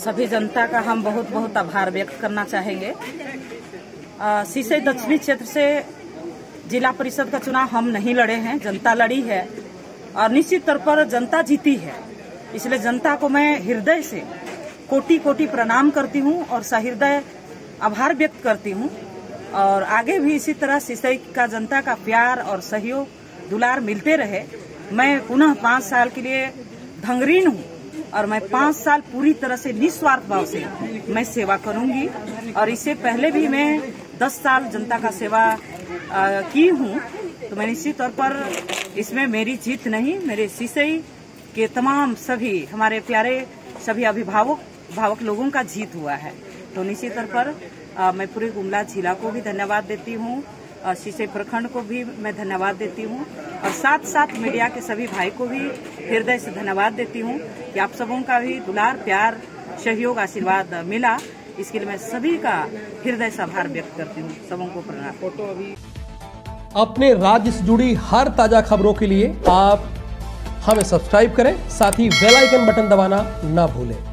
सभी जनता का हम बहुत बहुत आभार व्यक्त करना चाहेंगे। सीसई दक्षिणी क्षेत्र से जिला परिषद का चुनाव हम नहीं लड़े हैं, जनता लड़ी है और निश्चित तौर पर जनता जीती है। इसलिए जनता को मैं हृदय से कोटि कोटि प्रणाम करती हूँ और सहृदय आभार व्यक्त करती हूँ। और आगे भी इसी तरह सिसई का जनता का प्यार और सहयोग दुलार मिलते रहे। मैं पुनः पाँच साल के लिए धंगरीन हूँ। और मैं पाँच साल पूरी तरह से निस्वार्थ भाव से मैं सेवा करूँगी। और इससे पहले भी मैं दस साल जनता का सेवा की हूँ। तो मैं निश्चित तौर पर इसमें मेरी जीत नहीं मेरे सिसई के तमाम सभी हमारे प्यारे सभी अभिभावक भावक लोगों का जीत हुआ है। तो निश्चित तौर पर आ, मैं पूरे गुमला जिला को भी धन्यवाद देती हूँ। शीशे प्रखंड को भी मैं धन्यवाद देती हूँ और साथ साथ मीडिया के सभी भाई को भी हृदय से धन्यवाद देती हूँ कि आप सबों का भी दुलार, प्यार, सहयोग, आशीर्वाद मिला। इसके लिए मैं सभी का हृदय से आभार व्यक्त करती हूँ। सबों को प्रणाम। अपने राज्य से जुड़ी हर ताज़ा खबरों के लिए आप हमें सब्सक्राइब करें, साथ ही बेल आइकन बटन दबाना ना भूलें।